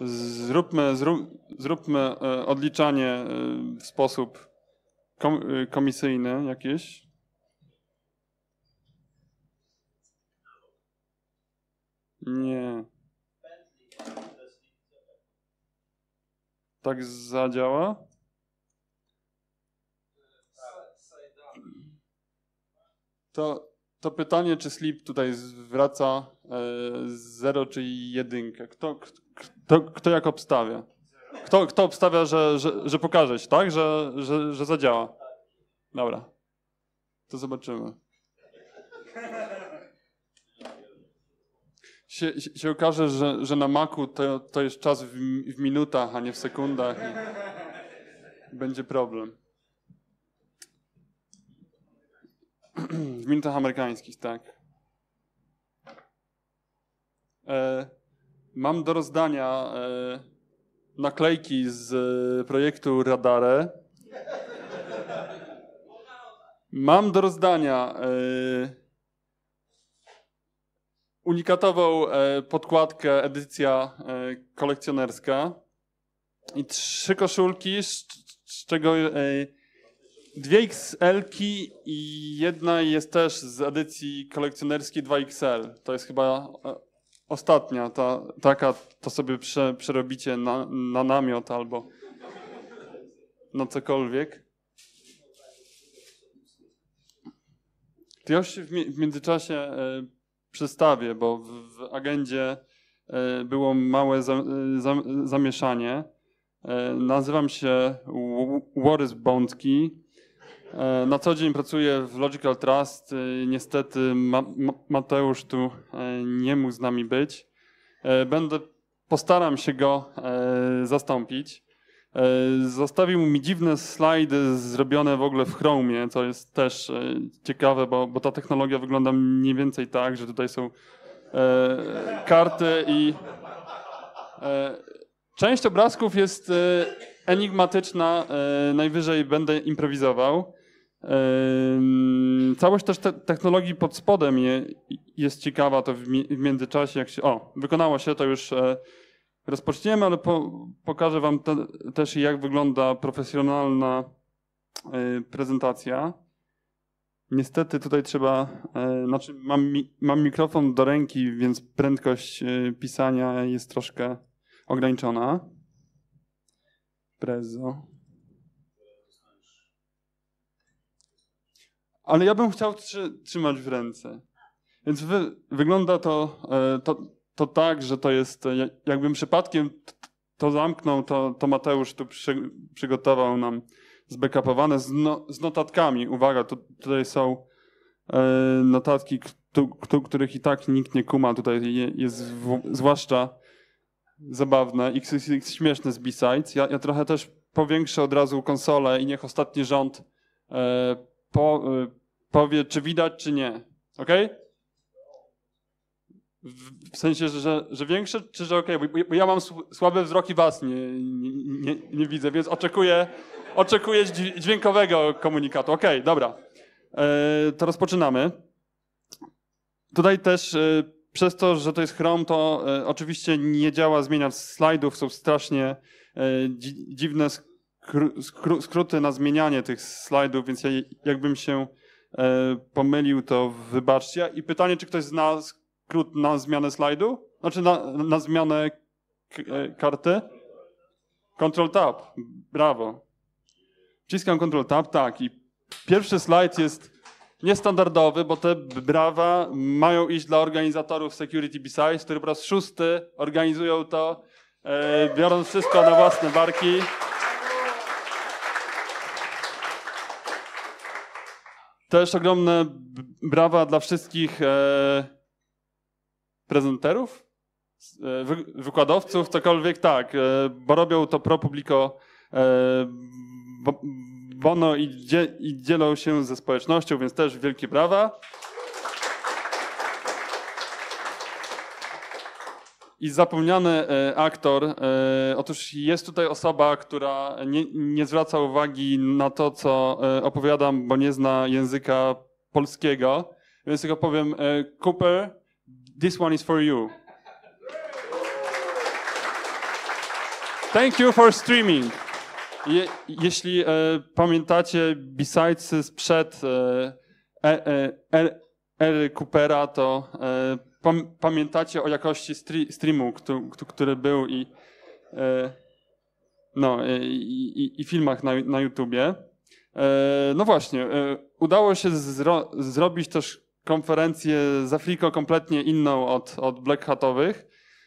Zróbmy, zrób, zróbmy e, odliczanie e, w sposób e, komisyjny jakieś. Nie. Tak zadziała? To, to pytanie, czy slip tutaj zwraca 0 czy 1. Kto, kto, kto jak obstawia? Kto, kto obstawia, że, że, że tak? Że, że, że zadziała? Dobra. To zobaczymy. Się, się, okaże, że, że na Macu to, to jest czas w, w minutach, a nie w sekundach. Będzie problem. W minutach amerykańskich, tak. E, mam do rozdania e, naklejki z e, projektu Radare. Mam do rozdania e, unikatową e, podkładkę, edycja e, kolekcjonerska i trzy koszulki, z, z czego Dwie XL-ki i jedna jest też z edycji kolekcjonerskiej 2XL. To jest chyba e, ostatnia, ta, taka to sobie prze, przerobicie na, na namiot albo na cokolwiek. To ja się w, mi, w międzyczasie e, przedstawię, bo w, agendzie e, było małe za, zamieszanie. E, nazywam się Warys Bącki. E, na co dzień pracuję w Logical Trust. E, niestety Ma Ma Mateusz tu e, nie mógł z nami być. Będę, postaram się go zastąpić. Zostawił mi dziwne slajdy zrobione w ogóle w Chromie, co jest też ciekawe, bo, bo ta technologia wygląda mniej więcej tak, że tutaj są karty i część obrazków jest enigmatyczna, najwyżej będę improwizował. Całość też te technologii pod spodem je, jest ciekawa, to w, mi, w, międzyczasie, jak się. O, wykonało się, to już e, rozpoczniemy, ale po, pokażę Wam te, też, jak wygląda profesjonalna e, prezentacja. Niestety tutaj trzeba, e, znaczy mam, mam mikrofon do ręki, więc prędkość pisania jest troszkę ograniczona. Prezo. Ale ja bym chciał trzy, trzymać w ręce. Więc wy, wygląda to, e, to, to tak, że to jest, e, jakbym przypadkiem to zamknął, to, to Mateusz tu przy, przygotował nam zbackupowane z, no, z notatkami. Uwaga, tu, tutaj są e, notatki, których i tak nikt nie kuma. Tutaj je, jest w, zwłaszcza zabawne i śmieszne z B-Sides. Ja, ja trochę też powiększę od razu konsolę i niech ostatni rząd po, y, powie, czy widać, czy nie. Ok? W, sensie, że, że większe, czy że ok? Bo, ja mam słabe wzrok i was nie, nie, nie, widzę, więc oczekuję, oczekuję dźwiękowego komunikatu. Ok, dobra. E, to rozpoczynamy. Tutaj też e, przez to, że to jest Chrome, to e, oczywiście nie działa zmiana slajdów, są strasznie e, dziwne skróty na zmienianie tych slajdów, więc ja jakbym się e, pomylił, to wybaczcie. I pytanie, czy ktoś zna skrót na zmianę slajdu? Znaczy na, na zmianę e, karty? Control Tab. Brawo. Wciskam Control Tab, tak. I pierwszy slajd jest niestandardowy, bo te brawa mają iść dla organizatorów Security B-Size, którzy po raz szósty organizują to, e, biorąc wszystko na własne barki. Też ogromne brawa dla wszystkich e, prezenterów, e, wy, wykładowców, cokolwiek, tak, e, bo robią to pro publico bo, bono i, dzie, i dzielą się ze społecznością, więc też wielkie brawa. I zapomniany e, aktor. E, otóż jest tutaj osoba, która nie, nie, zwraca uwagi na to, co e, opowiadam, bo nie zna języka polskiego. Więc tylko powiem, Cooper, this one is for you. Thank you for streaming. Je, jeśli e, pamiętacie Besides sprzed e, e, e, Coopera, to pamiętacie o jakości streamu, który, był i, e, no, i, i, i filmach na, na YouTubie. E, no właśnie, e, udało się zro, zrobić też konferencję z Afriko kompletnie inną od, od Black Hatowych.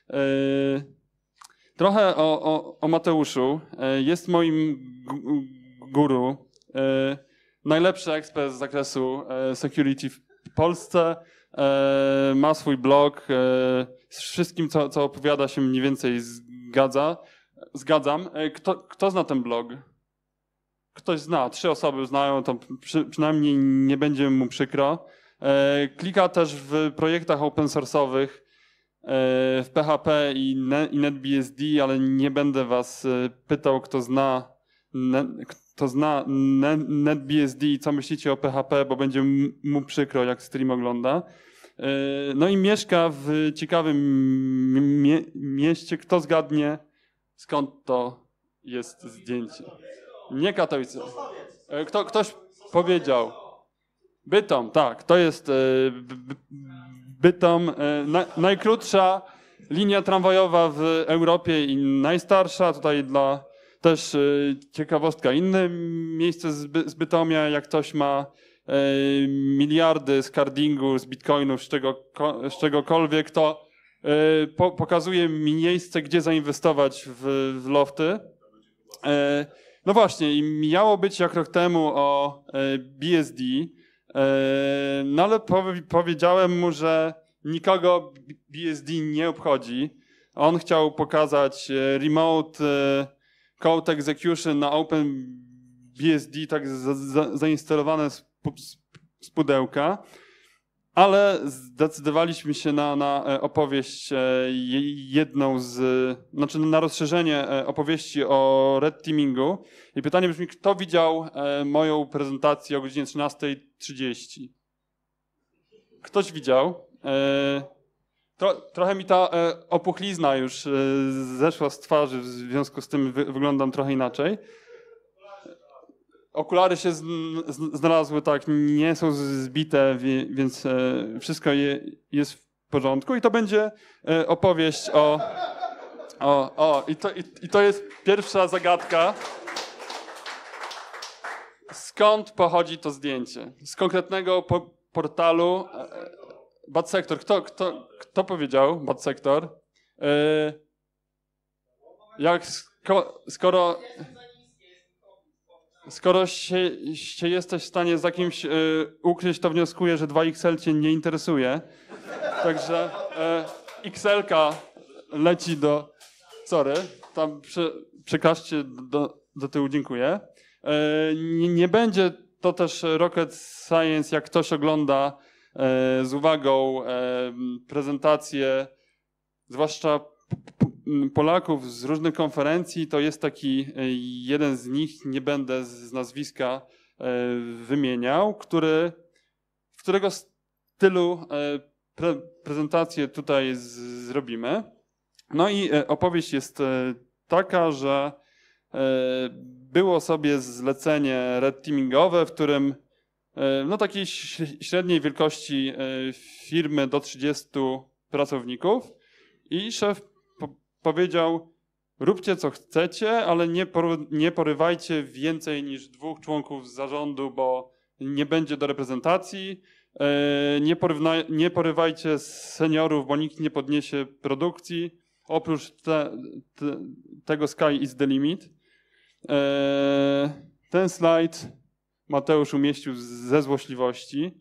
E, trochę o, o, o Mateuszu. E, jest moim gu- guru. E, najlepszy ekspert z zakresu e, security w Polsce. E, ma swój blog. E, z wszystkim, co, co opowiada się mniej więcej zgadza. Zgadzam. E, Kto, kto zna ten blog? Ktoś zna, trzy osoby znają, to przy, przynajmniej nie będzie mu przykro. Klika też w projektach open source'owych w PHP i, ne, i NetBSD, ale nie będę was pytał, kto zna, kto zna ne, NetBSD i co myślicie o PHP, bo będzie mu przykro, jak stream ogląda. E, no i mieszka w ciekawym mie, mieście. Kto zgadnie, skąd to jest zdjęcie? Nie Katowice. Kto, ktoś powiedział. Bytom, tak. To jest e, Bytom. e, Na, najkrótsza linia tramwajowa w Europie i najstarsza. Tutaj dla też e, ciekawostka. Inne miejsce z, By- z Bytomia, jak ktoś ma e, miliardy z cardingu, z bitcoinów, z, czego, z czegokolwiek, to e, po, pokazuje mi miejsce, gdzie zainwestować w, w lofty. No właśnie, i miało być jak rok temu o BSD, no ale powie, powiedziałem mu, że nikogo BSD nie obchodzi. On chciał pokazać remote code execution na OpenBSD, tak za, za, zainstalowane z, z, z pudełka. Ale zdecydowaliśmy się na, na e, opowieść e, je- jedną z, znaczy na rozszerzenie e, opowieści o red teamingu. I pytanie brzmi, kto widział moją prezentację o godzinie 13.30? Ktoś widział. Tro, trochę mi ta e, opuchlizna już e, zeszła z twarzy, w związku z tym wy, wyglądam trochę inaczej. Okulary się zn- zn- znalazły, tak, nie są zbite, wie- więc e, wszystko je, jest w porządku. I to będzie e, opowieść o. O, o i, to, i, i to jest pierwsza zagadka. Skąd pochodzi to zdjęcie? Z konkretnego po, portalu e, Bad Sector. Kto, kto, kto powiedział Bad Sector? E, jak sko, skoro skoro się, się jesteś w stanie z jakimś e, ukryć, to wnioskuję, że 2XL cię nie interesuje. Także e, XL-ka leci do... Sorry, tam prze, przekażcie do, do tyłu, dziękuję. Nie, nie będzie to też rocket science, jak ktoś ogląda z uwagą e, prezentację, zwłaszcza Polaków z różnych konferencji, to jest taki e, jeden z nich, nie będę z nazwiska e, wymieniał, który, w którego stylu e, pre, prezentację tutaj z, zrobimy. No i e, opowieść jest e, taka, że e, było sobie zlecenie red teamingowe, w którym e, no takiej średniej wielkości e, firmy do 30 pracowników i szef po- powiedział róbcie co chcecie, ale nie, nie porywajcie więcej niż dwóch członków zarządu, bo nie będzie do reprezentacji. E, Nie, nie porywajcie seniorów, bo nikt nie podniesie produkcji. Oprócz te, te, tego sky is the limit. E, Ten slajd Mateusz umieścił ze złośliwości.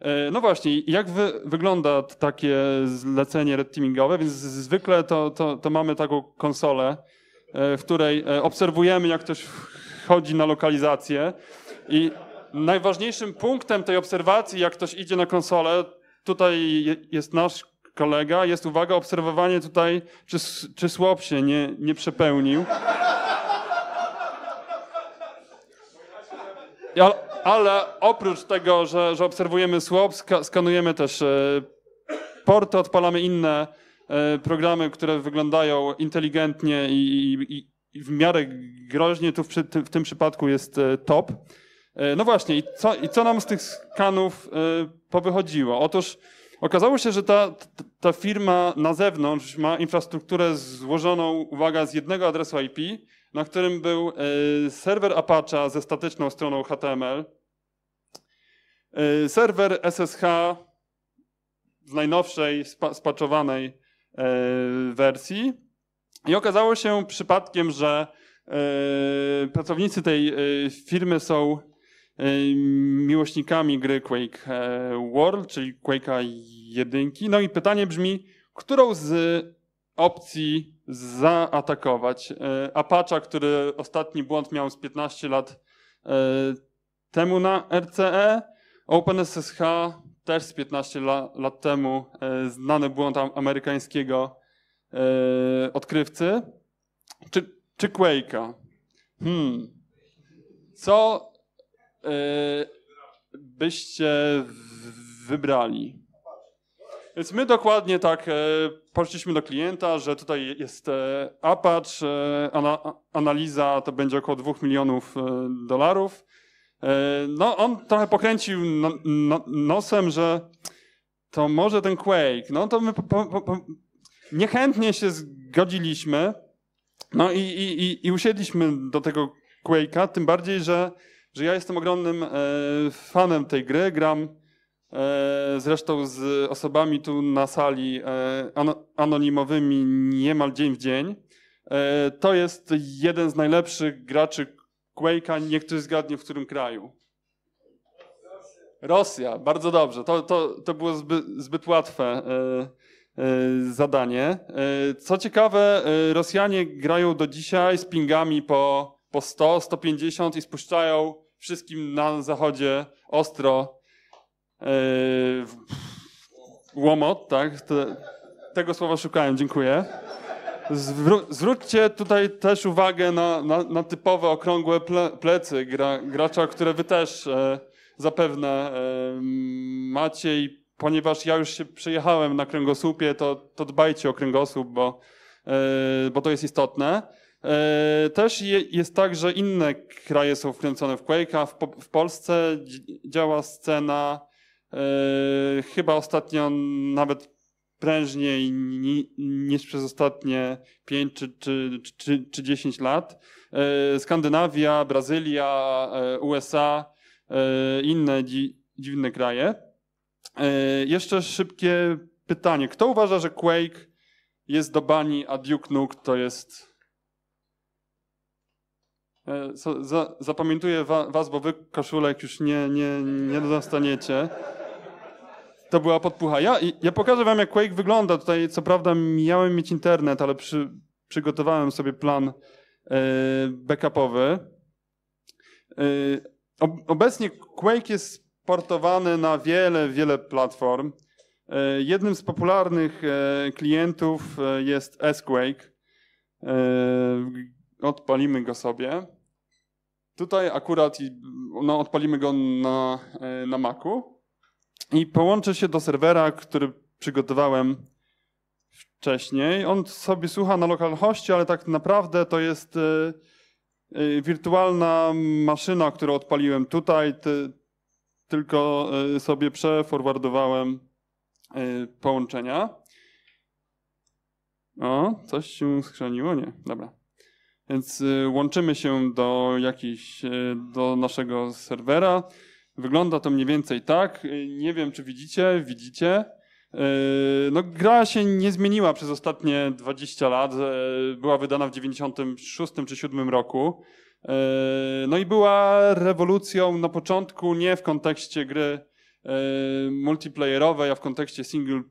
E, No właśnie, jak wy, wygląda takie zlecenie red teamingowe? Więc zwykle to, to, to mamy taką konsolę, e, w której e, obserwujemy, jak ktoś wchodzi na lokalizację i najważniejszym punktem tej obserwacji, jak ktoś idzie na konsolę, tutaj je- jest nasz kolega, jest uwaga, obserwowanie tutaj, czy, czy słop się nie, nie przepełnił. Ale oprócz tego, że, że obserwujemy słop, ska, skanujemy też e, porty, odpalamy inne e, programy, które wyglądają inteligentnie i, i, w miarę groźnie, tu w, w tym przypadku jest top. No właśnie, i co, i co nam z tych skanów powychodziło? Otóż okazało się, że ta, ta firma na zewnątrz ma infrastrukturę złożoną, uwaga, z jednego adresu IP, na którym był serwer Apache ze statyczną stroną HTML, serwer SSH z najnowszej, spaczowanej e, wersji. I okazało się przypadkiem, że e, pracownicy tej e, firmy są miłośnikami gry Quake World, czyli Quake'a 1. No i pytanie brzmi, którą z opcji zaatakować? Apache, który ostatni błąd miał z 15 lat temu na RCE, OpenSSH też z 15 la, lat temu e, znany błąd amerykańskiego e, odkrywcy, czy, czy Quake'a. Hmm. Co e, byście wybrali? Więc my dokładnie tak e, poszliśmy do klienta, że tutaj jest Apache, e, ana, analiza to będzie około 2 milionów e, dolarów. No, on trochę pokręcił no, no, nosem, że to może ten Quake. No to my po, po, po, niechętnie się zgodziliśmy. No i, i, i usiedliśmy do tego Quake'a, tym bardziej, że, że ja jestem ogromnym fanem tej gry. Gram zresztą z osobami tu na sali e, anonimowymi niemal dzień w dzień. E, to jest jeden z najlepszych graczy Quake'a, niech ktoś zgadnie w którym kraju. Rosja, bardzo dobrze. To, to, to było zbyt, zbyt łatwe e, e, zadanie. E, co ciekawe, e, Rosjanie grają do dzisiaj z pingami po, po 100, 150 i spuszczają wszystkim na zachodzie ostro e, łomot, tak? Te, tego słowa szukałem, dziękuję. Zwró zwróćcie tutaj też uwagę na, na, na typowe okrągłe ple plecy gra gracza, które wy też e, zapewne e, macie i ponieważ ja już się przejechałem na kręgosłupie, to, to dbajcie o kręgosłup, bo, e, bo to jest istotne. E, też je, jest tak, że inne kraje są wkręcone w Quake'a. W, w Polsce działa scena, chyba ostatnio nawet prężniej niż przez ostatnie 5 czy, czy, czy, czy 10 lat. E, Skandynawia, Brazylia, e, USA, e, inne dzi, dziwne kraje. Jeszcze szybkie pytanie. Kto uważa, że Quake jest do bani, a Duke Nuke to jest... Zapamiętuję was, bo wy koszulek już nie, nie, nie dostaniecie. To była podpucha. Ja, ja pokażę wam, jak Quake wygląda. Tutaj co prawda miałem mieć internet, ale przy, przygotowałem sobie plan e, backupowy. E, obecnie Quake jest portowany na wiele, wiele platform. E, jednym z popularnych klientów jest S-Quake. Odpalimy go sobie. Tutaj akurat no, odpalimy go na, na Macu i połączę się do serwera, który przygotowałem wcześniej. On sobie słucha na localhoście, ale tak naprawdę to jest y, y, wirtualna maszyna, którą odpaliłem tutaj, ty, tylko y, sobie przeforwardowałem połączenia. O, coś się skrzaniło? Nie, dobra. Więc łączymy się do jakiś, do naszego serwera. Wygląda to mniej więcej tak. Nie wiem, czy widzicie. Widzicie. E, no, gra się nie zmieniła przez ostatnie 20 lat. E, była wydana w 96 czy 7 roku. No i była rewolucją na początku nie w kontekście gry multiplayerowej, a w kontekście single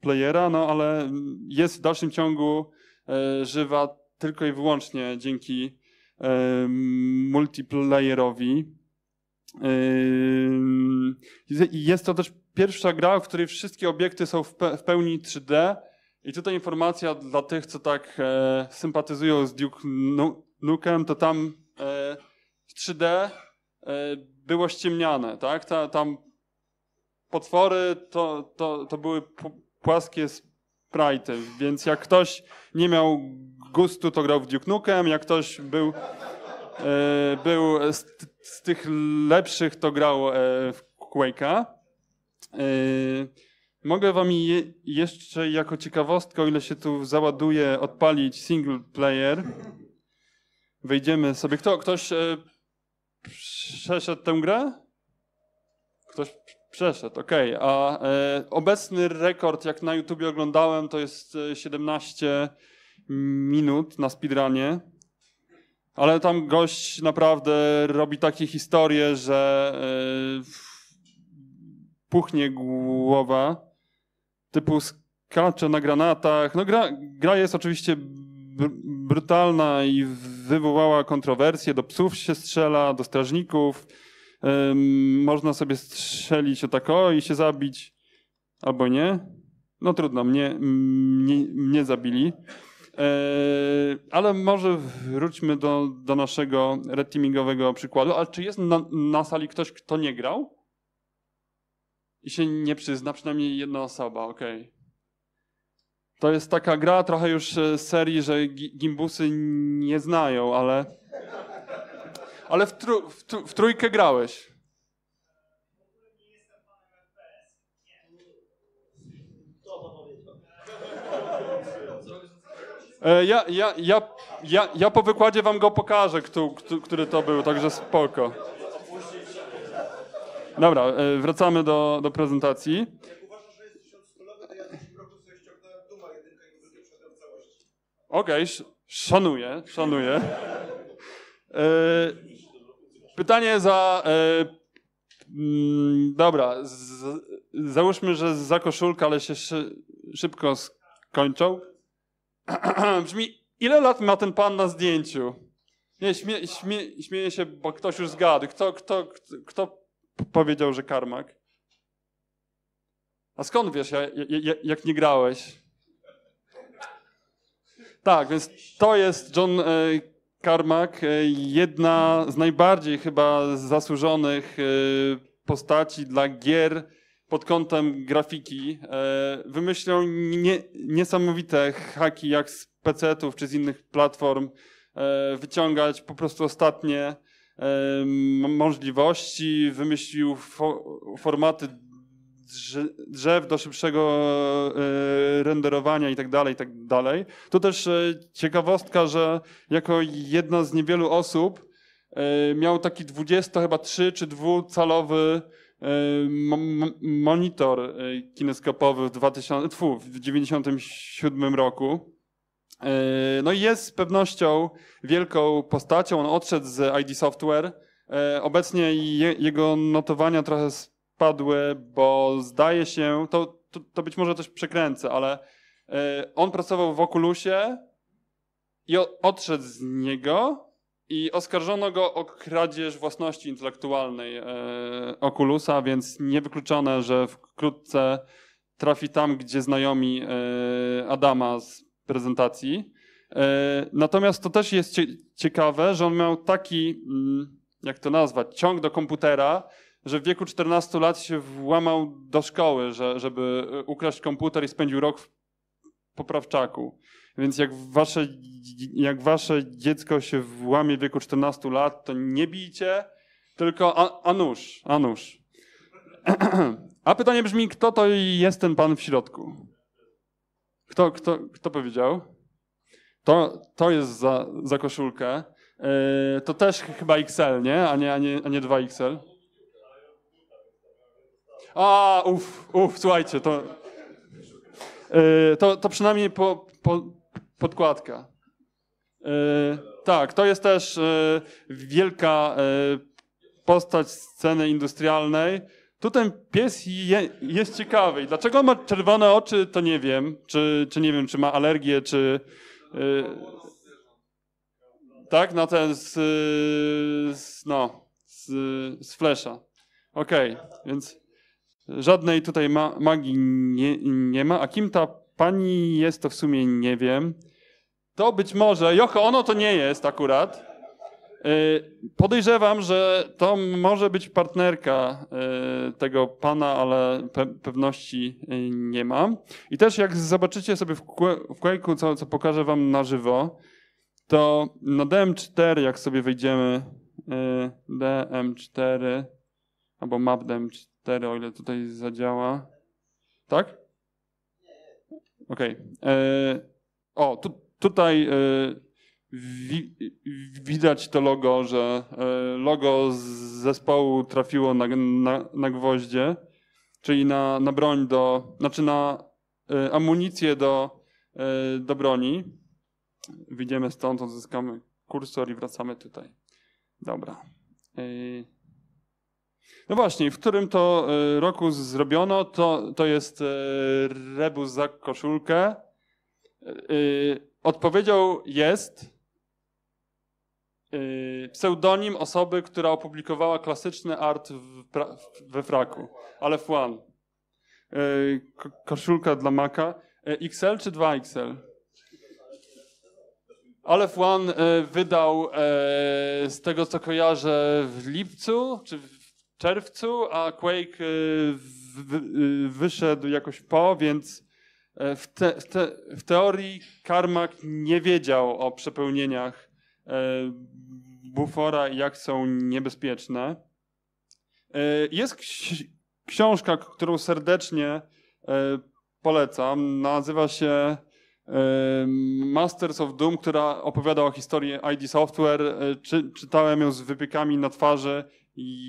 playera, no ale jest w dalszym ciągu żywa tylko i wyłącznie dzięki multiplayerowi. Jest to też pierwsza gra, w której wszystkie obiekty są w pełni 3D. I tutaj informacja dla tych, co tak e, sympatyzują z Duke Nukem, to tam e, w 3D e, było ściemniane, tak? Ta, tam potwory to, to, to były płaskie sprite'y, więc jak ktoś nie miał gustu, to grał w Duke Nukem, jak ktoś był, był z, z tych lepszych, to grał e, w Quake'a. E, mogę wam je, jeszcze jako ciekawostkę, o ile się tu załaduje, odpalić single player. Wejdziemy sobie. Kto, ktoś e, przeszedł tę grę? Ktoś przeszedł, okej. Okay. A e, obecny rekord, jak na YouTubie oglądałem, to jest 17 minut na speedrunie. Ale tam gość naprawdę robi takie historie, że e, puchnie głowa. Typu skacze na granatach. No gra, gra jest oczywiście brutalna i wywołała kontrowersje. Do psów się strzela, do strażników. Można sobie strzelić o tako i się zabić, albo nie. No trudno, mnie, mnie, mnie zabili. E, ale może wróćmy do, do naszego red teamingowego przykładu. Ale czy jest na, na sali ktoś, kto nie grał? I się nie przyzna, przynajmniej jedna osoba, okej. Okay. To jest taka gra trochę już z serii, że gimbusy nie znają, ale. Ale w, tru, w, w trójkę grałeś. Ja, ja, ja, ja, ja po wykładzie wam go pokażę, kto, który to był, także spoko. Dobra, e, wracamy do, do prezentacji. Okej, okay, szanuję, szanuję. E, pytanie za... E, mm, dobra, z, załóżmy, że za koszulkę, ale się szy, szybko skończą. Brzmi, ile lat ma ten pan na zdjęciu? Nie, śmie, śmie, śmieję się, bo ktoś już zgadł. Kto, kto, kto, kto powiedział, że karmak? A skąd wiesz, jak, nie grałeś? Tak, więc to jest John e, Carmack, e, jedna z najbardziej chyba zasłużonych e, postaci dla gier pod kątem grafiki. Wymyślą nie, niesamowite haki jak z PC-ów czy z innych platform, wyciągać po prostu ostatnie możliwości, wymyślił formaty drzew do szybszego e, renderowania i tak dalej, i tak dalej. To też e, ciekawostka, że jako jedna z niewielu osób e, miał taki 20 chyba 3 czy 2 calowy monitor kineskopowy w 2000, tfu, w 97 roku. No i jest z pewnością wielką postacią. On odszedł z ID Software. Obecnie jego notowania trochę padły, bo zdaje się, to, to, to być może też przekręcę, ale on pracował w Oculusie i odszedł z niego i oskarżono go o kradzież własności intelektualnej e, Oculusa, więc niewykluczone, że wkrótce trafi tam, gdzie znajomi e, Adama z prezentacji. Natomiast to też jest ciekawe, że on miał taki, mm, jak to nazwać, ciąg do komputera, że w wieku 14 lat się włamał do szkoły, że, żeby ukraść komputer i spędził rok w poprawczaku. Więc jak wasze, jak wasze dziecko się włamie w wieku 14 lat, to nie bijcie, tylko a, a nóż, a nóż. A pytanie brzmi, kto to jest ten pan w środku? Kto, kto, kto powiedział? To, to jest za, za koszulkę. Yy, to też chyba XL, nie? A nie, a nie, a nie 2XL. A, uff, uff, słuchajcie, to, yy, to, to przynajmniej po, po, podkładka. Yy, tak, to jest też yy, wielka postać sceny industrialnej. Tu ten pies je, jest ciekawy. Dlaczego ma czerwone oczy, to nie wiem. Czy, czy nie wiem, czy ma alergię, czy... tak, no ten z, z no, z, z flesza. Okej, okay, więc Żadnej tutaj ma magii nie, nie ma. A kim ta pani jest, to w sumie nie wiem. To być może, Joko Ono to nie jest akurat. Podejrzewam, że to może być partnerka tego pana, ale pe pewności nie mam. I też jak zobaczycie sobie w Quake'u, co, co pokażę wam na żywo, to na DM4, jak sobie wejdziemy, DM4 albo map DM4, o ile tutaj zadziała. Tak? Okej. Okay. O, tu, tutaj wi widać to logo, że logo z zespołu trafiło na, na, na gwoździe, czyli na, na broń do, znaczy na amunicję do, do broni. Wyjdziemy stąd, odzyskamy kursor i wracamy tutaj. Dobra. No właśnie, w którym to e, roku zrobiono, to, to jest e, rebus za koszulkę. Odpowiedzią jest pseudonim osoby, która opublikowała klasyczny art we fraku, ale F1. Koszulka dla Maca. XL czy 2XL? Aleph One wydał z tego co kojarzę w lipcu czy w czerwcu, a Quake y, y, wyszedł jakoś po, więc w, te, w, te, w teorii Karmak nie wiedział o przepełnieniach e, bufora i jak są niebezpieczne. E, jest książka, którą serdecznie polecam. Nazywa się Masters of Doom, która opowiada o historii ID Software. Czy, czytałem ją z wypiekami na twarzy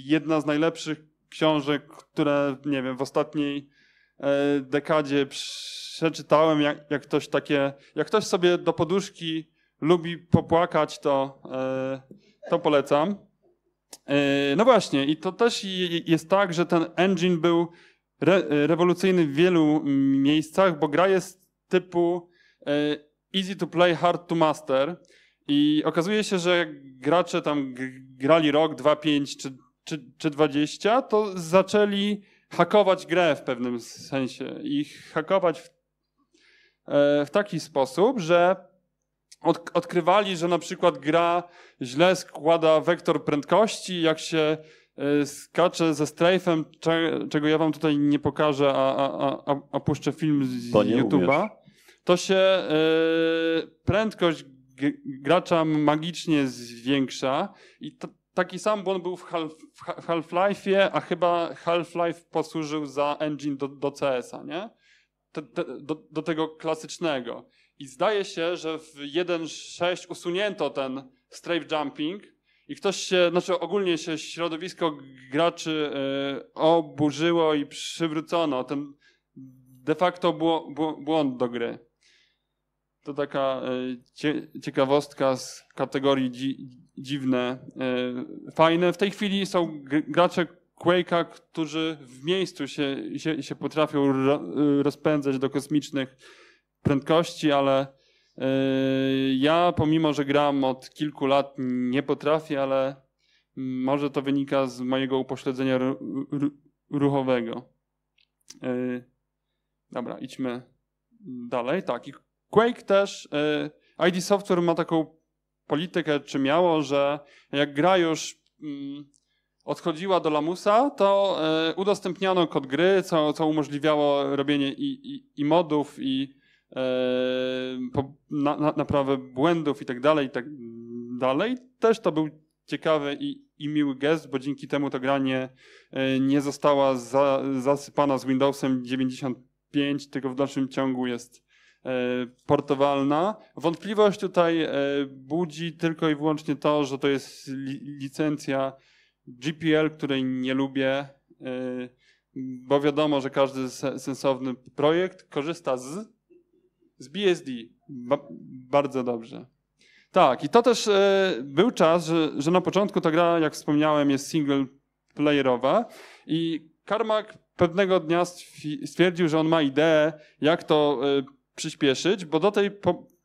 jedna z najlepszych książek, które, nie wiem, w ostatniej e, dekadzie przeczytałem, jak, jak ktoś takie, jak ktoś sobie do poduszki lubi popłakać, to, e, to polecam. E, no właśnie, i to też jest tak, że ten engine był re, rewolucyjny w wielu miejscach, bo gra jest typu easy to play, hard to master. I okazuje się, że jak gracze tam grali rok, dwa, pięć czy, czy, czy 20, to zaczęli hakować grę w pewnym sensie. I hakować w, e, w taki sposób, że od, odkrywali, że na przykład gra źle składa wektor prędkości, jak się e, skacze ze strajfem, czego ja wam tutaj nie pokażę, a, a, a, a puszczę film z YouTube'a, to się y, prędkość gracza magicznie zwiększa i to, taki sam błąd był w, Half, w Half-Life'ie, a chyba Half-Life posłużył za engine do, do CS-a, nie? Te, te, do, do, tego klasycznego. I zdaje się, że w 1.6 usunięto ten strafe jumping i ktoś się, znaczy ogólnie się środowisko graczy y, oburzyło i przywrócono ten de facto błąd do gry. To taka e, ciekawostka z kategorii dzi dziwne, e, fajne. W tej chwili są gracze Quake'a, którzy w miejscu się, się, się potrafią rozpędzać do kosmicznych prędkości, ale e, ja pomimo, że gram od kilku lat nie potrafię, ale może to wynika z mojego upośledzenia ruchowego. Dobra, idźmy dalej. Tak, i Quake też, y, ID Software ma taką politykę, czy miało, że jak gra już mm, odchodziła do lamusa, to y, udostępniano kod gry, co, co umożliwiało robienie i, i, i modów, i y, na, na, naprawę błędów i tak dalej, i tak dalej. Też to był ciekawy i, i miły gest, bo dzięki temu ta gra nie, nie została za, zasypana z Windowsem 95, tylko w dalszym ciągu jest E, portowalna. Wątpliwość tutaj e, budzi tylko i wyłącznie to, że to jest licencja GPL, której nie lubię, e, bo wiadomo, że każdy sensowny projekt korzysta z, z BSD. Ba bardzo dobrze. Tak, i to też był czas, że, że na początku ta gra, jak wspomniałem, jest single playerowa i Carmack pewnego dnia stwierdził, że on ma ideę, jak to przyspieszyć, bo do tej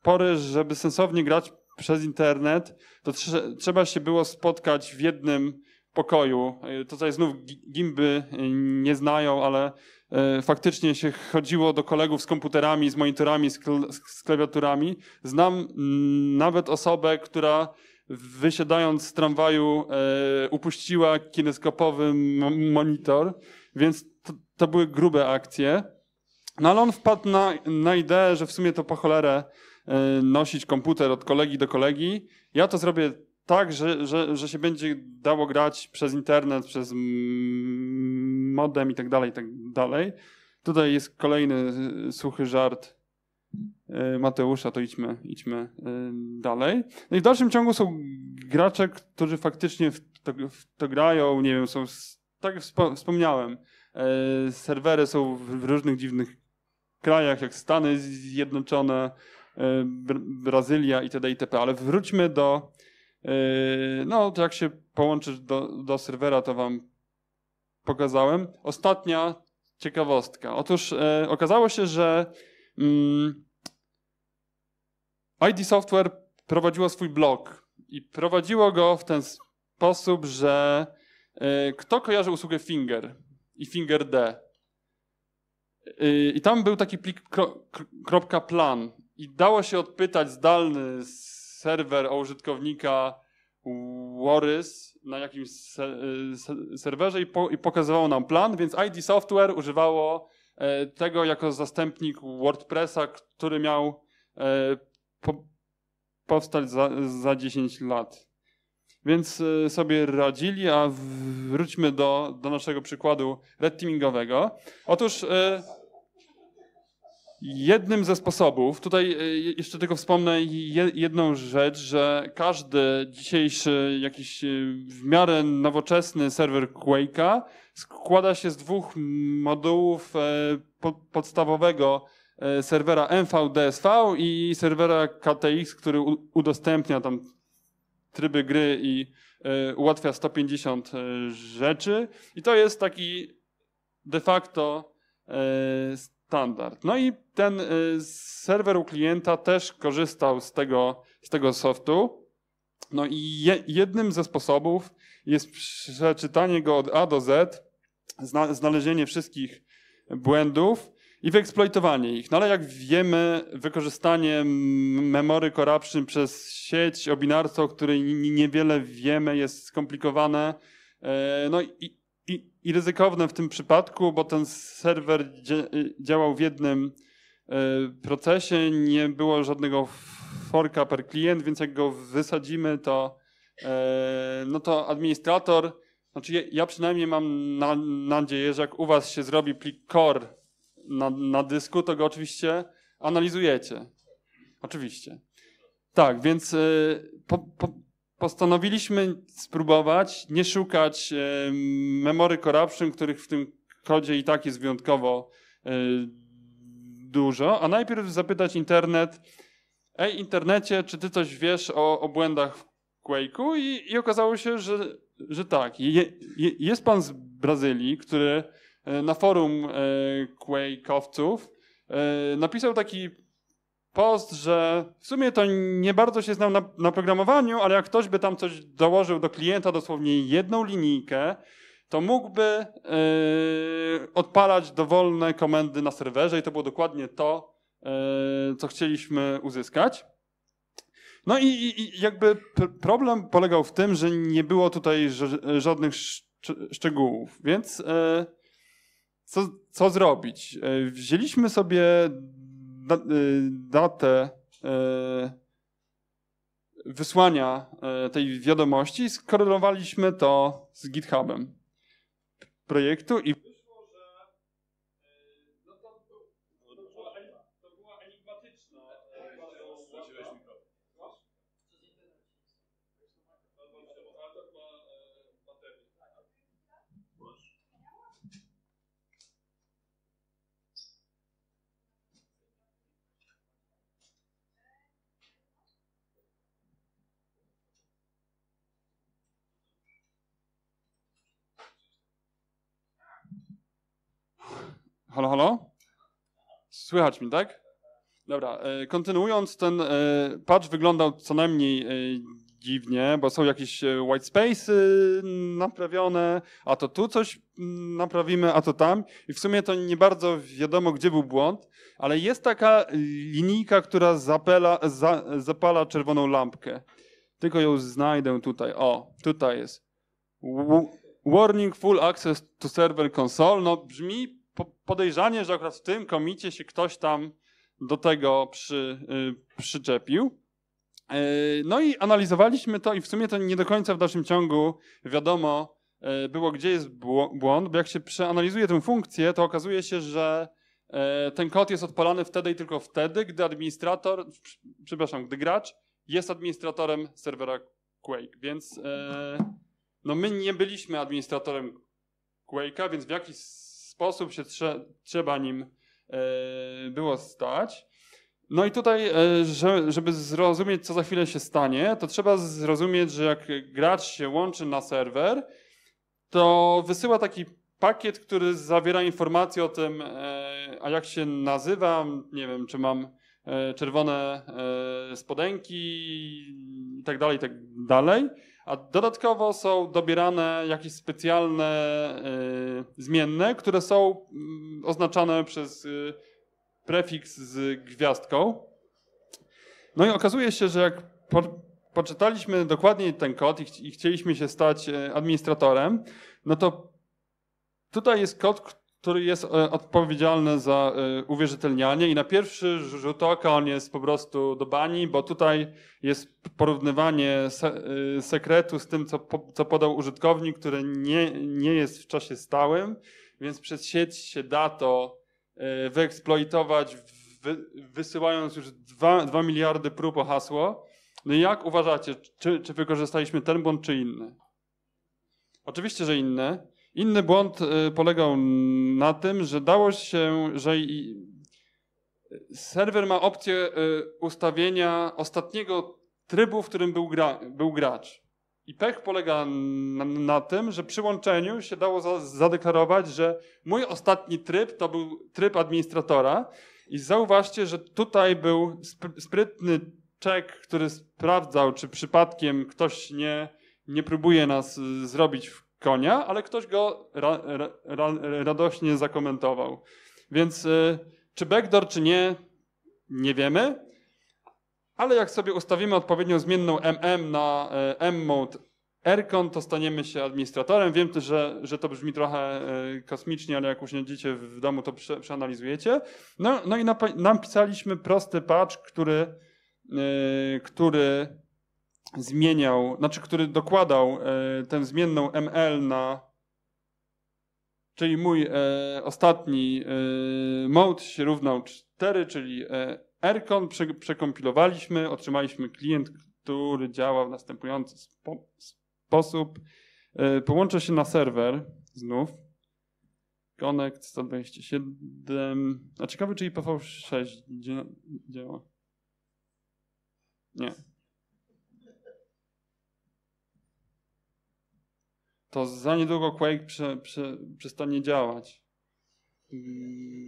pory, żeby sensownie grać przez internet, to tr trzeba się było spotkać w jednym pokoju. E, tutaj znów gimby e, nie znają, ale e, faktycznie się chodziło do kolegów z komputerami, z monitorami, z, klawiaturami. Znam nawet osobę, która wysiadając z tramwaju upuściła kineskopowy monitor, więc to, to, były grube akcje. No ale on wpadł na, na ideę, że w sumie to po cholerę nosić komputer od kolegi do kolegi. Ja to zrobię tak, że, że, że się będzie dało grać przez internet, przez modem i tak dalej, i tak dalej. Tutaj jest kolejny suchy żart e, Mateusza, to idźmy, idźmy e, dalej. No i w dalszym ciągu są gracze, którzy faktycznie w to, w to grają, nie wiem, są, tak jak wspomniałem, serwery są w różnych dziwnych krajach, jak Stany Zjednoczone, Brazylia itd., itp., ale wróćmy do, no to jak się połączysz do, do serwera, to wam pokazałem. Ostatnia ciekawostka. Otóż e, okazało się, że mm, ID Software prowadziło swój blog i prowadziło go w ten sposób, że e, kto kojarzy usługę Finger i Finger D? E, I tam był taki plik kro, .plan i dało się odpytać zdalny serwer o użytkownika Warys na jakimś serwerze i, po, i pokazywało nam plan, więc ID Software używało e, tego jako zastępnik WordPressa, który miał e, po, powstać za, za 10 lat. Więc e, sobie radzili, a wróćmy do, do naszego przykładu red teamingowego. Otóż Jednym ze sposobów, tutaj e, jeszcze tylko wspomnę jedną rzecz, że każdy dzisiejszy jakiś e, w miarę nowoczesny serwer Quake'a składa się z dwóch modułów e, podstawowego serwera MVDSV i serwera KTX, który udostępnia tam tryby gry i ułatwia 150 rzeczy. I to jest taki de facto standard. No i ten y, serwer u klienta też korzystał z tego, z tego softu. No i je, jednym ze sposobów jest przeczytanie go od A do Z, zna, znalezienie wszystkich błędów i wyeksploitowanie ich. No ale jak wiemy, wykorzystanie memory corruption przez sieć, obinarstwo, o której niewiele wiemy, jest skomplikowane. E, no i, i, i ryzykowne w tym przypadku, bo ten serwer działał w jednym e, procesie, nie było żadnego forka per klient, więc jak go wysadzimy, to, e, no to administrator, znaczy ja przynajmniej mam na, nadzieję, że jak u was się zrobi plik core na, na dysku, to go oczywiście analizujecie. Oczywiście. Tak, więc e, po, po, postanowiliśmy spróbować nie szukać e, memory corruption, których w tym kodzie i tak jest wyjątkowo e, dużo, a najpierw zapytać internet, ej internecie, czy ty coś wiesz o, o błędach w Quake'u? I, I, okazało się, że, że tak. Je, je, jest pan z Brazylii, który e, na forum Quake'owców napisał taki post, że w sumie to nie bardzo się znał na, na, programowaniu, ale jak ktoś by tam coś dołożył do klienta, dosłownie jedną linijkę, to mógłby yy, odpalać dowolne komendy na serwerze i to było dokładnie to, yy, co chcieliśmy uzyskać. No i, i jakby problem polegał w tym, że nie było tutaj żadnych szczegółów, więc yy, co, co zrobić? Wzięliśmy sobie datę y, wysłania y, tej wiadomości skorelowaliśmy to z GitHubem projektu i Halo, halo? Słychać mi, tak? Dobra, e, kontynuując, ten e, patch wyglądał co najmniej e, dziwnie, bo są jakieś white space naprawione, a to tu coś mm, naprawimy, a to tam. I w sumie to nie bardzo wiadomo, gdzie był błąd, ale jest taka linijka, która za, zapala czerwoną lampkę. Tylko ją znajdę tutaj. O, tutaj jest. Warning full access to server console. No brzmi podejrzanie, że akurat w tym komicie się ktoś tam do tego przy, y, przyczepił. Y, no i analizowaliśmy to i w sumie to nie do końca w dalszym ciągu wiadomo y, było, gdzie jest błąd, bo jak się przeanalizuje tę funkcję, to okazuje się, że ten kod jest odpalany wtedy i tylko wtedy, gdy administrator, przepraszam, gdy gracz jest administratorem serwera Quake, więc no my nie byliśmy administratorem Quake'a, więc w jakiś sposób się trze trzeba nim E, było stać. No i tutaj, e, żeby zrozumieć, co za chwilę się stanie, to trzeba zrozumieć, że jak gracz się łączy na serwer, to wysyła taki pakiet, który zawiera informacje o tym, e, a jak się nazywam, nie wiem, czy mam czerwone spodenki i tak dalej, i tak dalej. A dodatkowo są dobierane jakieś specjalne y, zmienne, które są y, oznaczane przez y, prefiks z gwiazdką. No i okazuje się, że jak po, poczytaliśmy dokładniej ten kod i, ch i chcieliśmy się stać administratorem, no to tutaj jest kod, który jest e, odpowiedzialny za e, uwierzytelnianie i na pierwszy rzut oka on jest po prostu do bani, bo tutaj jest porównywanie e, sekretu z tym, co, co podał użytkownik, który nie, nie jest w czasie stałym, więc przez sieć się da to wyeksploitować, wy, wysyłając już 2, 2 miliardy prób o hasło. No i jak uważacie, czy, czy wykorzystaliśmy ten błąd, czy inny? Oczywiście, że inny. Inny błąd y, polegał na tym, że dało się, że serwer ma opcję y, ustawienia ostatniego trybu, w którym był, gra, był gracz. I pech polega na, na, tym, że przy łączeniu się dało za, zadeklarować, że mój ostatni tryb to był tryb administratora. I zauważcie, że tutaj był sprytny czek, który sprawdzał, czy przypadkiem ktoś nie, nie próbuje nas y, zrobić w konia, ale ktoś go ra, ra, radośnie zakomentował. Więc y, czy backdoor, czy nie, nie wiemy, ale jak sobie ustawimy odpowiednią zmienną MM na y, mmode Erkon, to staniemy się administratorem. Wiem też, że, że to brzmi trochę y, kosmicznie, ale jak usiądziecie w domu, to prze, przeanalizujecie. No, no i napisaliśmy prosty patch, który, który zmieniał, znaczy który dokładał e, tę zmienną ml na czyli mój e, ostatni e, mode się równał 4, czyli Ercon prze, przekompilowaliśmy, otrzymaliśmy klient, który działa w następujący spo, sposób. E, połączę się na serwer znów. Connect 127. A ciekawe, czy IPv6 działa? Nie. To za niedługo Quake prze, prze, przestanie działać.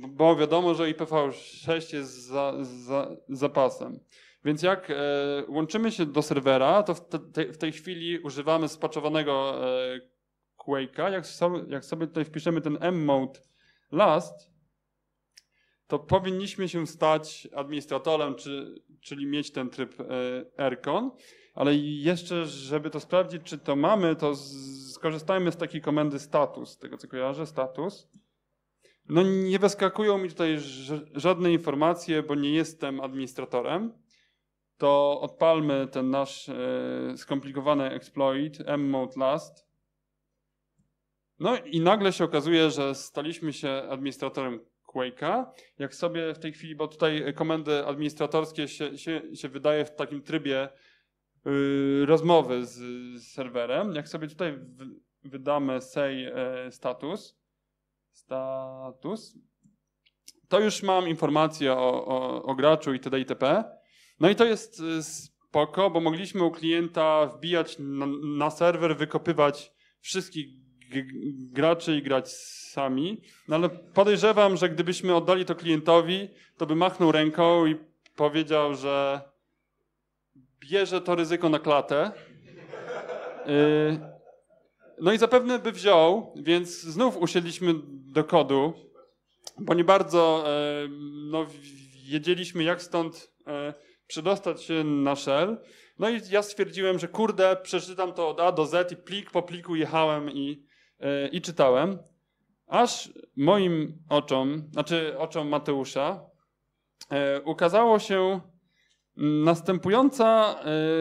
Bo wiadomo, że IPv6 jest za, za zapasem. Więc jak e, łączymy się do serwera, to w, te, w tej chwili używamy spaczowanego e, Quake'a. Jak, so, jak sobie tutaj wpiszemy ten mmode last, to powinniśmy się stać administratorem, czy, czyli mieć ten tryb e, Ercon. Ale jeszcze, żeby to sprawdzić, czy to mamy, to skorzystajmy z takiej komendy status, tego co kojarzę, status. No nie wyskakują mi tutaj żadne informacje, bo nie jestem administratorem. To odpalmy ten nasz e, skomplikowany exploit mmode last. No i nagle się okazuje, że staliśmy się administratorem Quake'a. Jak sobie w tej chwili, bo tutaj komendy administratorskie się, się, się wydaje w takim trybie yy, rozmowy z, z, serwerem. Jak sobie tutaj wydamy say e, status, status, to już mam informację o, o, o graczu itd. itp. No i to jest y, spoko, bo mogliśmy u klienta wbijać na, na serwer, wykopywać wszystkich graczy i grać sami. No ale podejrzewam, że gdybyśmy oddali to klientowi, to by machnął ręką i powiedział, że bierze to ryzyko na klatę. Y, no i zapewne by wziął, więc znów usiedliśmy do kodu, bo nie bardzo e, no, wiedzieliśmy, jak stąd e, przedostać się na shell. No i ja stwierdziłem, że kurde, przeczytam to od A do Z i plik po pliku jechałem i, i czytałem. Aż moim oczom, znaczy oczom Mateusza, yy, ukazało się następująca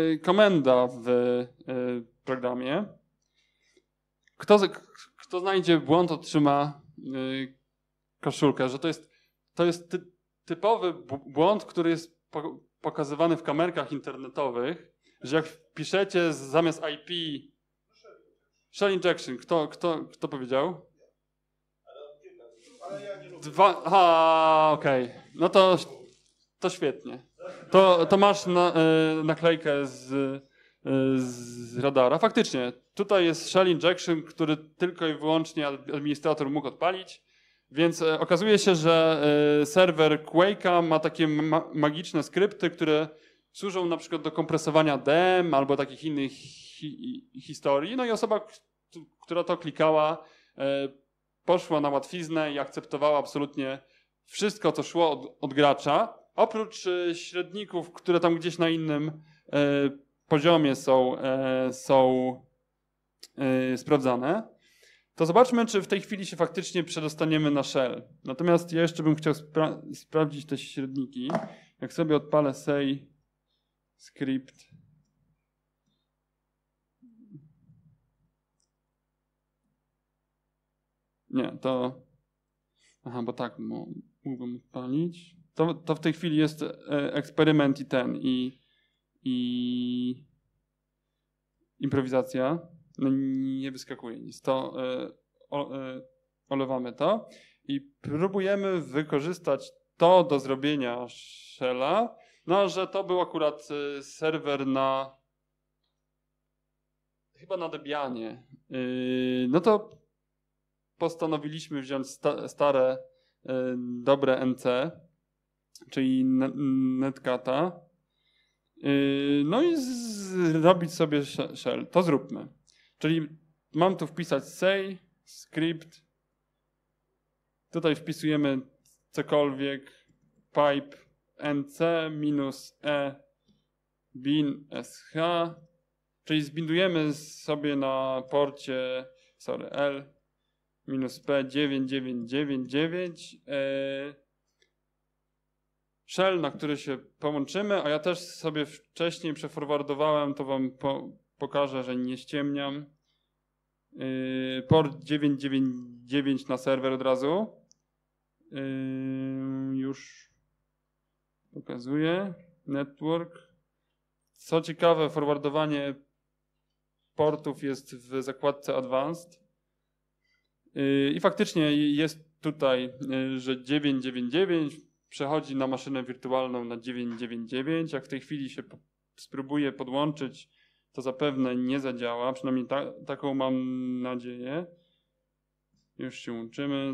yy, komenda w programie. Kto, kto znajdzie błąd, otrzyma koszulkę, że to jest, to jest ty, typowy błąd, który jest po, pokazywany w kamerkach internetowych, że jak wpiszecie zamiast IP shell injection, kto, kto, kto powiedział? Dwa, aha, okej. Okay. No to, to świetnie. To, to masz na, y, naklejkę z, y, z radara. Faktycznie, tutaj jest shell injection, który tylko i wyłącznie administrator mógł odpalić. Więc e, okazuje się, że e, serwer Quake'a ma takie ma magiczne skrypty, które służą na przykład do kompresowania dem albo takich innych hi historii. No i osoba, która to klikała, e, poszła na łatwiznę i akceptowała absolutnie wszystko, co szło od, od gracza, oprócz średników, które tam gdzieś na innym poziomie są, są sprawdzane to zobaczmy, czy w tej chwili się faktycznie przedostaniemy na shell. Natomiast ja jeszcze bym chciał spra sprawdzić te średniki. Jak sobie odpalę say script Nie, to. Aha, bo tak mógłbym odpalić. To, to w tej chwili jest e, eksperyment i ten, i, i improwizacja no nie wyskakuje nic. To y, o, y, olewamy to i próbujemy wykorzystać to do zrobienia shella, no że to był akurat serwer na chyba na Debianie. No to postanowiliśmy wziąć sta stare, dobre NC, czyli Netcata, no i zrobić sobie shell. To zróbmy. Czyli mam tu wpisać say, script. Tutaj wpisujemy cokolwiek, pipe nc minus e bin sh, czyli zbindujemy sobie na porcie, sorry, L minus P 9999 e, shell, na który się połączymy, a ja też sobie wcześniej przeforwardowałem, to wam po, pokażę, że nie ściemniam. Yy, port 999 na serwer od razu. Yy, już pokazuję. Network. Co ciekawe, forwardowanie portów jest w zakładce Advanced. Yy, I faktycznie jest tutaj, że 999 przechodzi na maszynę wirtualną na 999. Jak w tej chwili się spróbuję podłączyć to zapewne nie zadziała, przynajmniej ta, taką mam nadzieję. Już się łączymy,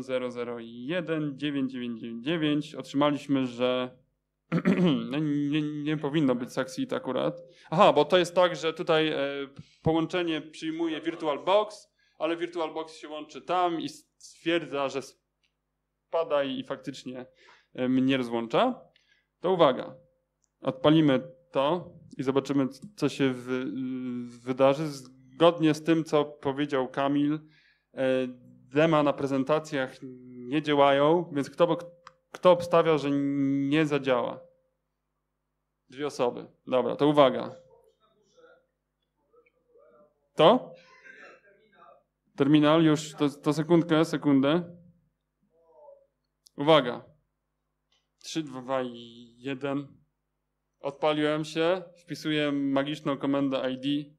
001 9999. Otrzymaliśmy, że no, nie, nie, powinno być Succeed akurat. Aha, bo to jest tak, że tutaj e, połączenie przyjmuje VirtualBox, ale VirtualBox się łączy tam i stwierdza, że spada i faktycznie e, mnie rozłącza. To uwaga, odpalimy to i zobaczymy, co się w, wydarzy. Zgodnie z tym, co powiedział Kamil, e, dema na prezentacjach nie działają, więc kto, kto obstawia, że nie zadziała? Dwie osoby. Dobra, to uwaga. To? Terminal, już, to, to sekundkę, sekundę. Uwaga. 3, 2, 1. Odpaliłem się, wpisuję magiczną komendę ID.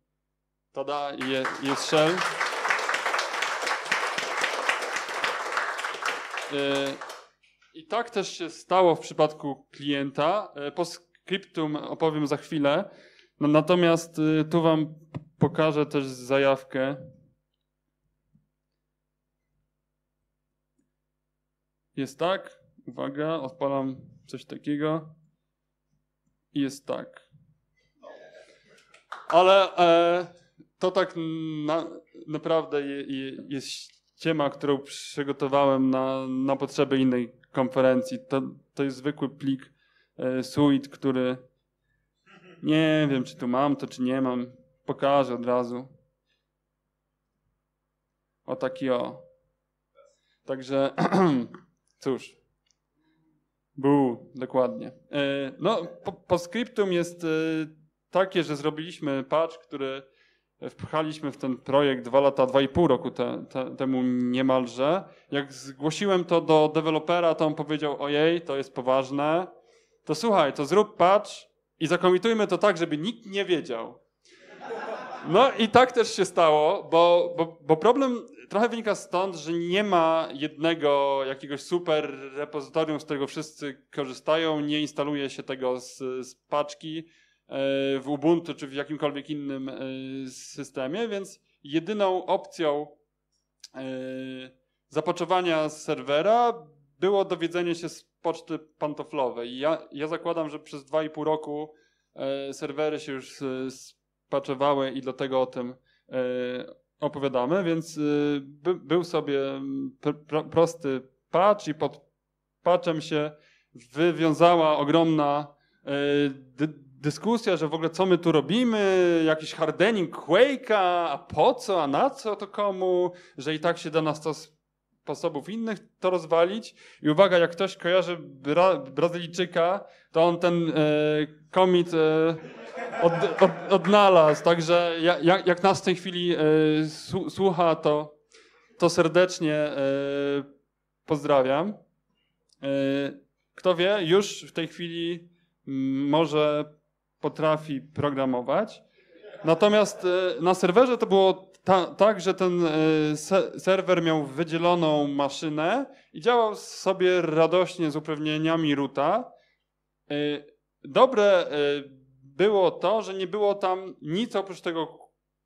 Tada, jest, jest shell. E, I tak też się stało w przypadku klienta. E, po skryptum opowiem za chwilę. No, natomiast e, tu Wam pokażę też zajawkę. Jest tak. Uwaga, odpalam coś takiego. I jest tak. Ale e, to tak na, naprawdę je, je, jest ściema, którą przygotowałem na, na potrzeby innej konferencji. To, to jest zwykły plik e, który Nie wiem, czy tu mam to, czy nie mam. Pokażę od razu. O taki o. Także cóż. Był, dokładnie. E, no, po, po skryptum jest e, takie, że zrobiliśmy patch, który wpchaliśmy w ten projekt dwa lata, dwa i pół roku te, te, temu niemalże. Jak zgłosiłem to do dewelopera, to on powiedział, ojej, to jest poważne. To słuchaj, to zrób patch i zakomitujmy to tak, żeby nikt nie wiedział. No i tak też się stało, bo, bo, bo problem trochę wynika stąd, że nie ma jednego jakiegoś super repozytorium, z którego wszyscy korzystają, nie instaluje się tego z, z paczki e, w Ubuntu czy w jakimkolwiek innym e, systemie, więc jedyną opcją e, zapoczowania serwera było dowiedzenie się z poczty pantoflowej. Ja, ja zakładam, że przez 2,5 roku serwery się już spaczowały i dlatego o tym opowiadamy, więc y, by, był sobie pr prosty patch i pod patchem się wywiązała ogromna y, dyskusja, że w ogóle co my tu robimy, jakiś hardening Quake'a, a po co, a na co to komu, że i tak się da na 100 sposobów innych to rozwalić. I uwaga, jak ktoś kojarzy Bra Brazylijczyka, to on ten e, commit e, od, od, odnalazł. Także jak, jak nas w tej chwili e, słucha, to, to serdecznie e, pozdrawiam. E, kto wie, już w tej chwili może potrafi programować. Natomiast e, na serwerze to było ta, tak, że ten e, serwer miał wydzieloną maszynę i działał sobie radośnie z uprawnieniami roota. E, dobre było to, że nie było tam nic oprócz tego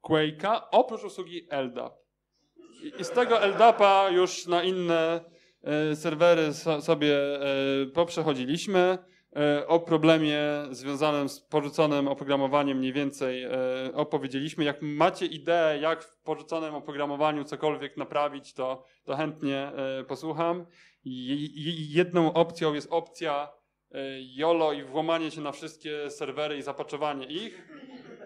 Quake'a, oprócz usługi LDAP. I z tego LDAPa już na inne serwery sobie poprzechodziliśmy. E, o problemie związanym z porzuconym oprogramowaniem mniej więcej e, opowiedzieliśmy. Jak macie ideę, jak w porzuconym oprogramowaniu cokolwiek naprawić, to, to chętnie e, posłucham. Jedną opcją jest opcja YOLO i włamanie się na wszystkie serwery i zapaczowanie ich,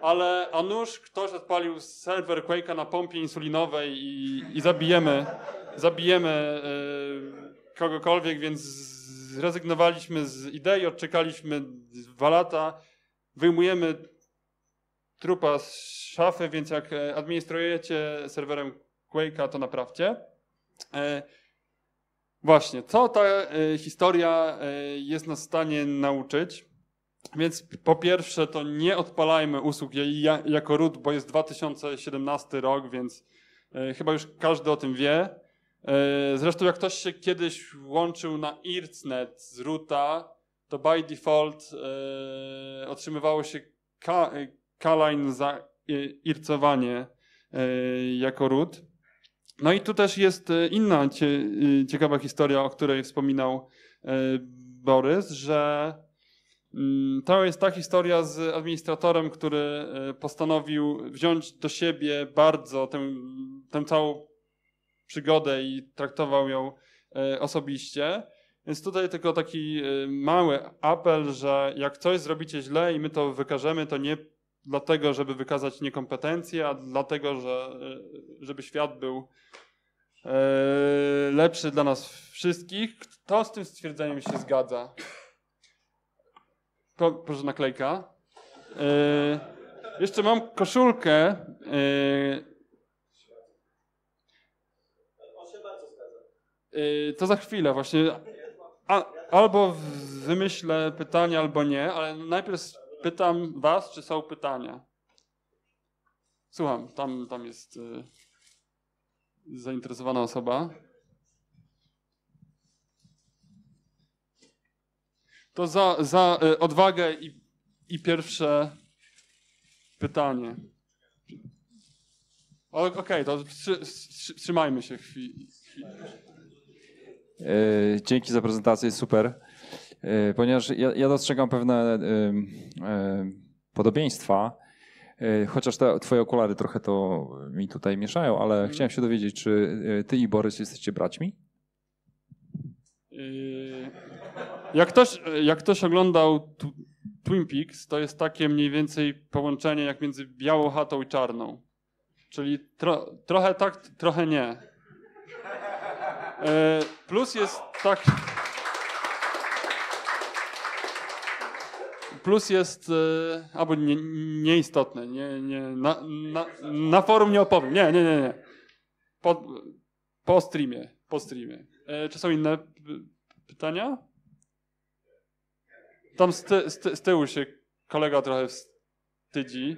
ale a nuż ktoś odpalił serwer Quake'a na pompie insulinowej i, i zabijemy, zabijemy kogokolwiek, więc zrezygnowaliśmy z idei, odczekaliśmy dwa lata, wyjmujemy trupa z szafy, więc jak e, administrujecie serwerem Quake'a, to naprawcie. E, właśnie, co ta e, historia jest nas w stanie nauczyć? Więc po pierwsze, to nie odpalajmy usług jako root, bo jest 2017 rok, więc chyba już każdy o tym wie. E, zresztą jak ktoś się kiedyś łączył na IRCnet z roota, to by default e, otrzymywało się K-line za ircowanie e, jako root. No i tu też jest inna cie, ciekawa historia, o której wspominał Borys, że mm, to jest ta historia z administratorem, który postanowił wziąć do siebie bardzo tę, tę całą przygodę i traktował ją e, osobiście. Więc tutaj tylko taki e, mały apel, że jak coś zrobicie źle i my to wykażemy, to nie dlatego, żeby wykazać niekompetencje, a dlatego, że, e, żeby świat był lepszy dla nas wszystkich. Kto z tym stwierdzeniem się zgadza? Proszę naklejka. Jeszcze mam koszulkę to za chwilę właśnie. A, albo wymyślę pytanie, albo nie, ale najpierw pytam was, czy są pytania. Słucham, tam, tam jest y, zainteresowana osoba. To za, za y, odwagę i, i pierwsze pytanie. Okej, okay, to wstrzymajmy się chwilę. E, dzięki za prezentację, super. E, ponieważ ja, ja dostrzegam pewne e, podobieństwa, chociaż te twoje okulary trochę to mi tutaj mieszają, ale hmm. chciałem się dowiedzieć, czy ty i Borys jesteście braćmi? Jak ktoś, jak ktoś oglądał Twin Peaks to jest takie mniej więcej połączenie jak między białą chatą i czarną. Czyli tro, trochę tak, trochę nie. E, plus jest tak. Plus jest, e, albo nie, nieistotne, nie, nie, na, na, na forum nie opowiem. Nie, nie, nie, nie. Po, po streamie, po streamie. E, czy są inne pytania? Tam z, ty, z, ty, z tyłu się kolega trochę wstydzi.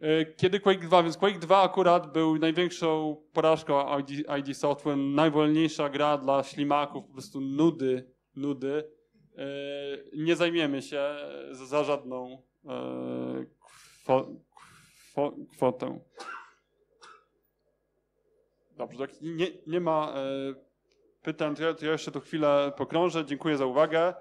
E, Kiedy Quake 2, więc Quake 2 akurat był największą porażką ID, ID Software, najwolniejsza gra dla ślimaków, po prostu nudy, nudy. E, Nie zajmiemy się za żadną e, kwo, kwo, kwotę. Dobrze, tak nie, nie ma pytań, to ja, jeszcze tu chwilę pokrążę. Dziękuję za uwagę.